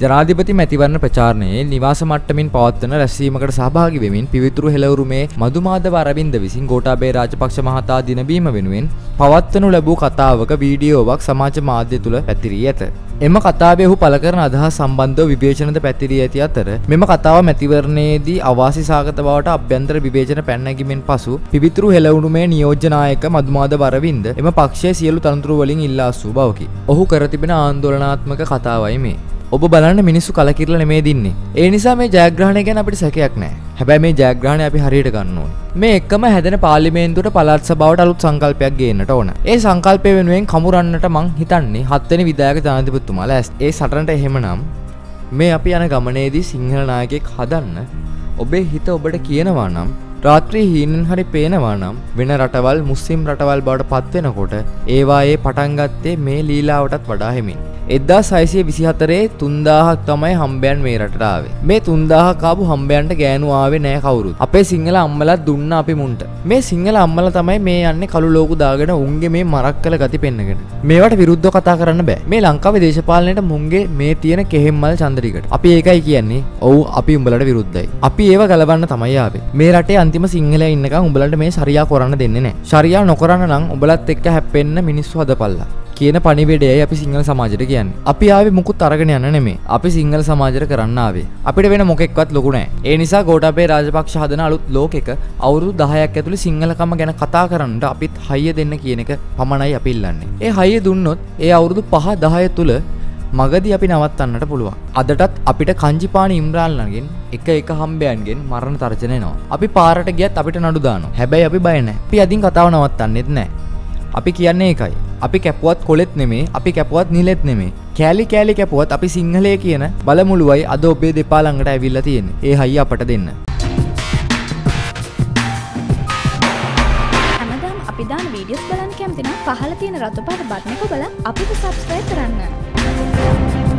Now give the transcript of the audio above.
ජනාධිපති මැතිවරණ ප්‍රචාරණයේ නිවාස මට්ටමින් පවත්වන රැස්වීමකට සහභාගී වෙමින් පිවිතුරු හෙළවුරුමේ මදුමාධව අරවින්ද විසින් ගෝඨාභය රාජපක්ෂ මහතා දිනබීම වෙනුවෙන් පවත්වනු ලැබූ කතාවක වීඩියෝවක් සමාජ මාධ්‍ය තුල පැතිරී ඇත. එම කතාවේ ඔහු පළ කරන අදහස් සම්බන්ධව විවේචනද පැතිරී ඇති අතර මෙම කතාව මැතිවරණයේදී අවාසි සාගත බවට අභ්‍යන්තර විවේචන පැන නැගීමෙන් පසු පිවිතුරු හෙළවුරුමේ නියෝජ්‍ය නායක මදුමාධව අරවින්ද එම පක්ෂයේ සියලු තනතුරු වලින් ඉල්ලා අසූ බවකි. ඔහු කර තිබෙන ආන්දෝලනාත්මක කතාවයි මේ. ඔබ බලන්න මිනිස්සු කලකිරල නෙමේ දින්නේ. ඒ නිසා මේ ජයග්‍රහණය ගැන අපිට සැකයක් නෑ. හැබැයි මේ ජයග්‍රහණය අපි හරියට ගන්න ඕනේ. මේ එක්කම හැදෙන පාර්ලිමේන්තුවට පළාත් සභාවට අලුත් සංකල්පයක් ගේන්නට ඕන. ඒ සංකල්පය වෙනුවෙන් කමුරන්නට මං හිතන්නේ හත්වෙනි විධායක ජනාධිපතිතුමාලා ඒ සටනට එහෙමනම් මේ අපි යන ගමනේදී සිංහල නායකයෙක් හදන්න ඔබේ හිත ඔබට කියනවා නම් රාත්‍රී හීනෙන් හරි පේනවා නම් වෙන රටවල් මුස්ලිම් රටවල් බවට පත්වෙනකොට ඒවායේ පටන්ගත්තේ මේ ලීලාවටත් වඩා හෙමින්. එදදා සයිසිය විසිහතරේ තුන්දාහක් තමයි හම්බයන් මේ රටාවේ මේ තුන්දාහ කාපු හම්බයන්ට ගෑනු ආවේ නෑ කවුරුත්. අපේ සිංහල අම්මලත් දුන්න අපි මුන්ට. මේ සිංහල අම්මල තමයි මේ යන්න කළු ලෝකු දාගෙන උන්ගේ මේ මරක් කළ ගති පෙන්න්නගෙන මේවට විරුද්ධ කතා කරන්න බෑ. මේ ලංකාව දේශපාලනයට මුන්ගේ මේ තියෙන කෙහෙම්මල් චන්දරිකට අපි ඒකයි කියන්නේ. ඔවු අපි උඹලට විරුද්ධයි. අපි ඒව ගලවන්න තමයියාවේ මේ රටේ අන්තිම සිංහල ඉන්නක උඹලට මේ සරියා කරන්න දෙන්නේ නෑ. ශරියා නොකරන්න නම් උඹලත් එක්ක හැපෙන්න්න මිනිස්සු හද පල්ලා කියන පනිවිඩේ අපි සිංහල සමාජයට කියන්න අපි ආවේ මුකුත් අරගෙන යන්න නෙමේ අපි සිංහල සමාජයට කරන්න ආවේ අපිට වෙන මොකෙක්වත් ලොකු නෑ ඒ නිසා ගෝඨාභය රාජපක්ෂ හදන අලුත් ලෝකෙක අවුරුදු 10ක් ඇතුළේ සිංහලකම ගැන කතා කරන්න අපිත් හයිය දෙන්න කියන එක පමණයි අපි ඉල්ලන්නේ ඒ හයිය දුන්නොත් ඒ අවුරුදු 5 10 තුල මගදී අපි නවත්තන්නට පුළුවන්. අදටත් අපිට කංජිපාන ඉම්රාල්ලගෙන් එක එක හම්බයන්ගෙන් මරණ තර්ජන එනවා. අපි පාරට ගියත් අපිට නඩු දානවා. හැබැයි අපි බය නැහැ. අපි අදින් කතාව නවත්තන්නෙත් නැහැ. අපි කියන්නේ ඒකයි. අපි කැපුවත් කොලෙත් නෙමේ අපි කැපුවත් නිලෙත් නෙමේ. කෑලි කෑලි කැපුවත් අපි සිංහලය කියන බලමුළුවයි අද ඔබේ දෙපා ළඟට ඇවිල්ලා තියෙන්නේ. ඒ හයිය අපට දෙන්න. හැමදාම අපි දාන වීඩියෝස් බලන්න කැමති නම් පහළ තියෙන රතු පාට බටන් එක ඔබලා අපිට සබ්ස්ක්‍රයිබ් කරන්න.